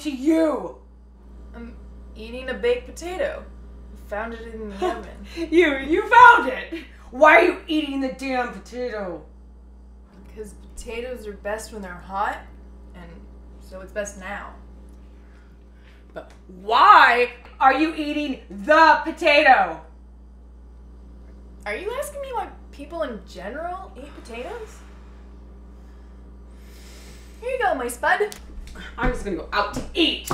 to you? I'm eating a baked potato. Found it in the oven. You, you found it. Why are you eating the damn potato? Because potatoes are best when they're hot, and so it's best now. But why are you eating the potato? Are you asking me why people in general eat potatoes? Here you go, my spud. I'm just gonna go out to eat.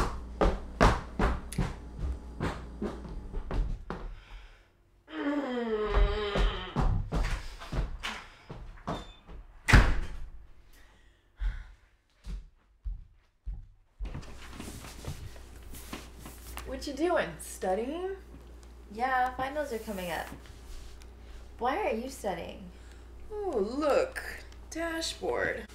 What you doing? Studying? Yeah, finals are coming up. Why are you studying? Oh, look. Dashboard.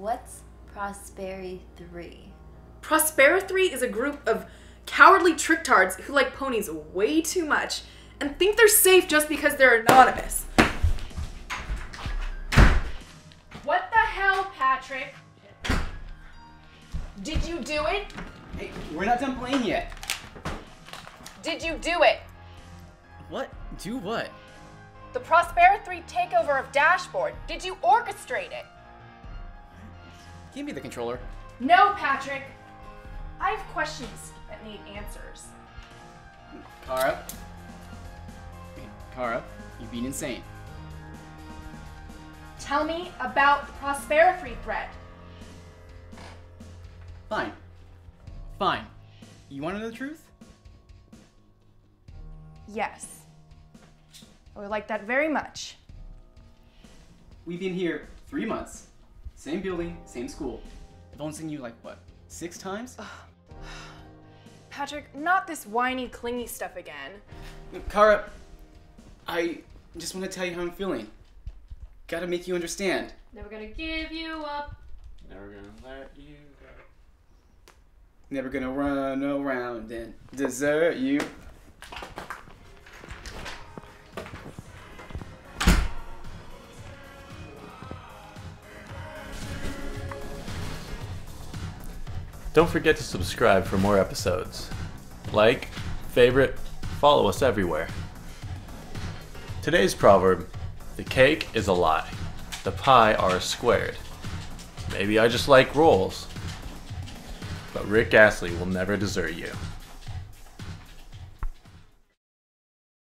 What's Prospera 3? Prospera 3 is a group of cowardly tricktards who like ponies way too much and think they're safe just because they're anonymous. What the hell, Patrick? Did you do it? Hey, we're not done playing yet. Did you do it? What? Do what? The Prospera 3 takeover of Dashboard. Did you orchestrate it? Give me the controller. No, Patrick. I have questions that need answers. Kara. Kara, you've been insane. Tell me about the Prospera 3 threat. Fine. Fine. You want to know the truth? Yes. I would like that very much. We've been here three months. Same building, same school. I've only seen you like, what, six times? Patrick, not this whiny, clingy stuff again. Kara, I just want to tell you how I'm feeling. Gotta make you understand. Never gonna give you up. Never gonna let you go. Never gonna run around and desert you. Don't forget to subscribe for more episodes. Like, favorite, follow us everywhere. Today's proverb The cake is a lie, the pie are squared. Maybe I just like rolls. But Rick Astley will never desert you.